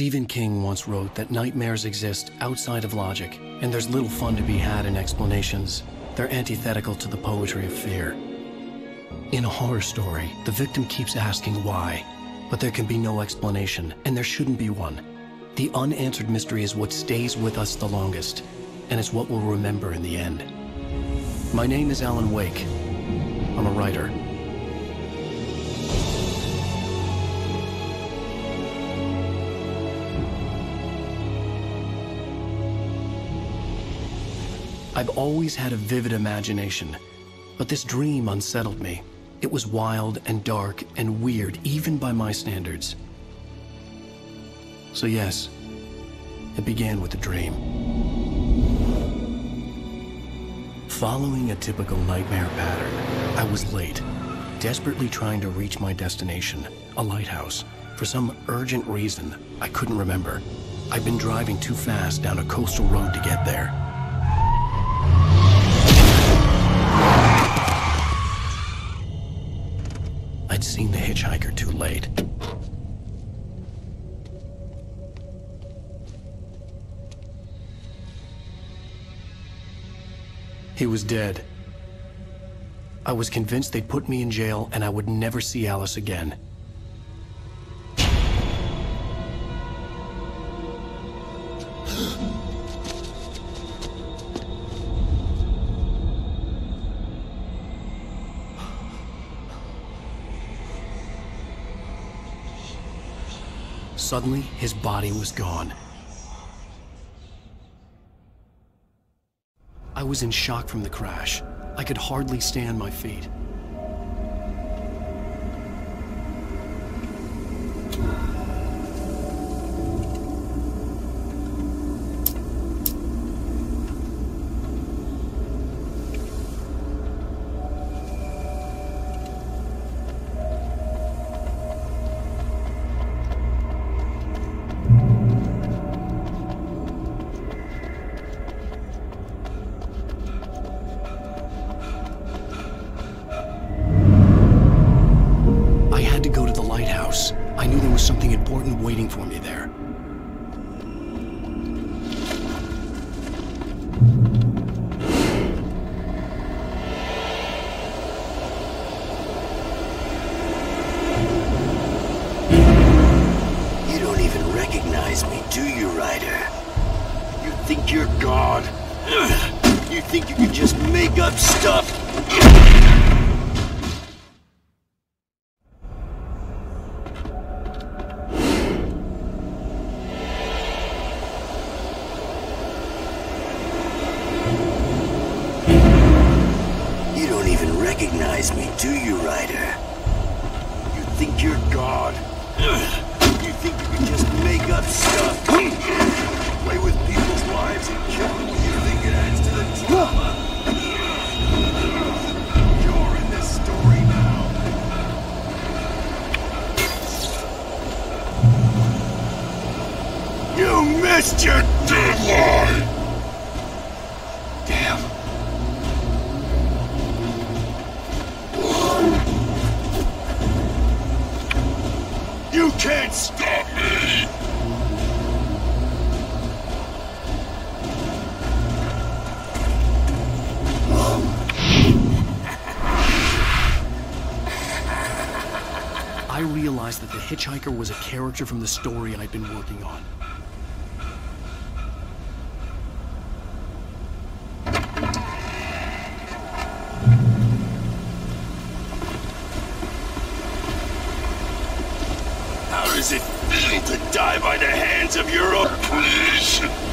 Stephen King once wrote that nightmares exist outside of logic, and there's little fun to be had in explanations. They're antithetical to the poetry of fear. In a horror story, the victim keeps asking why, but there can be no explanation, and there shouldn't be one. The unanswered mystery is what stays with us the longest, and it's what we'll remember in the end. My name is Alan Wake. I'm a writer. I've always had a vivid imagination, but this dream unsettled me. It was wild and dark and weird, even by my standards. So yes, it began with a dream. Following a typical nightmare pattern, I was late, desperately trying to reach my destination, a lighthouse. For some urgent reason, I couldn't remember. I'd been driving too fast down a coastal road to get there. Late. He was dead. I was convinced they'd put me in jail and I would never see Alice again. Suddenly, his body was gone. I was in shock from the crash. I could hardly stand my feet. Recognize me, do you, writer? You think you're God? You think you can just make up stuff? Realized that the hitchhiker was a character from the story I'd been working on. How does it feel to die by the hands of your own? Please.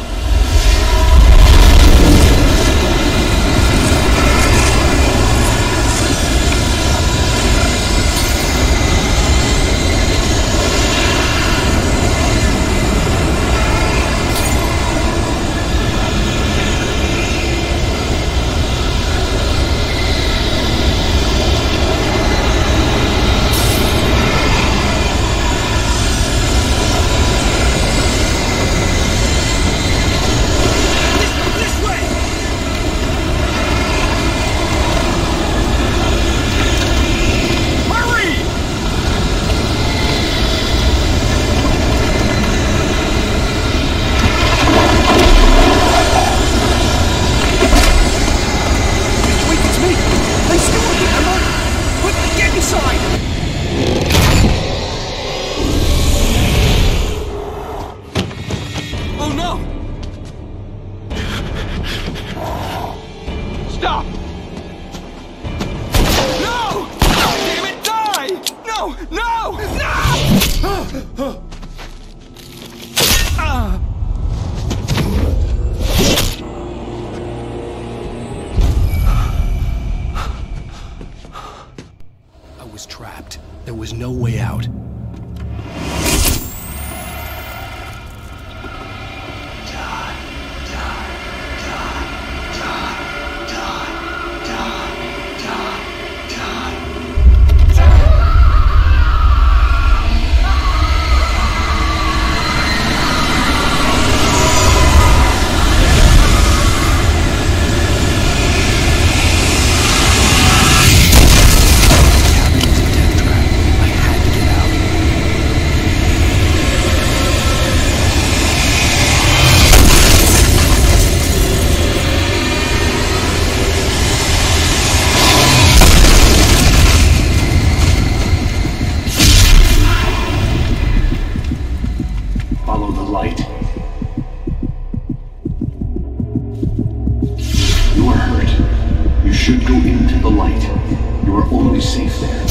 You safe there.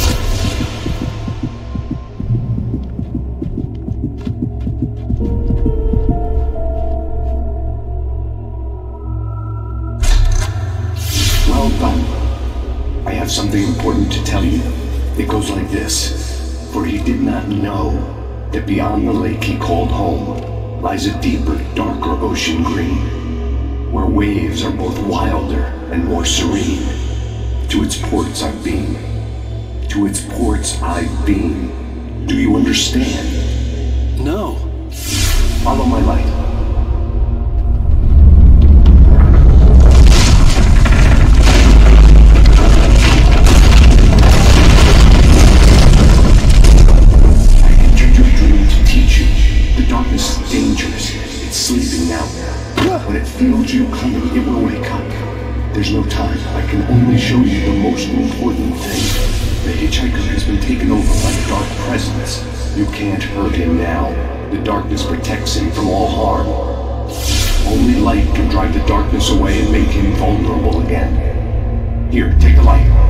Something important to tell you. It goes like this. For he did not know that beyond the lake he called home lies a deeper, darker ocean green, where waves are both wilder and more serene. To its ports I've been. To its ports I've been. Do you understand? No. Follow my light. I entered your dream to teach you. The darkness is dangerous. It's sleeping now. When it feels you coming, it wake up. There's no time. I can only show you the most important thing. Hitchhiker has been taken over by the dark presence. You can't hurt him now. The darkness protects him from all harm. Only light can drive the darkness away and make him vulnerable again. Here, take the light.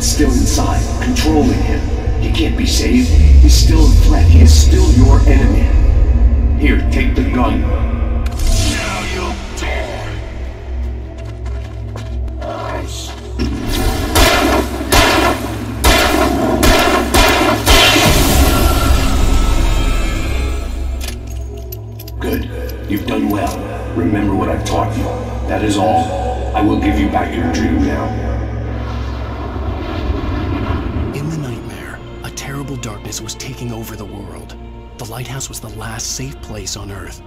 It's still inside, controlling him. He can't be saved. He's still a threat. He is still your enemy. Here, take the gun. Now you'll die. Good. You've done well. Remember what I've taught you. That is all. I will give you back your dream now. Darkness was taking over the world. The lighthouse was the last safe place on Earth.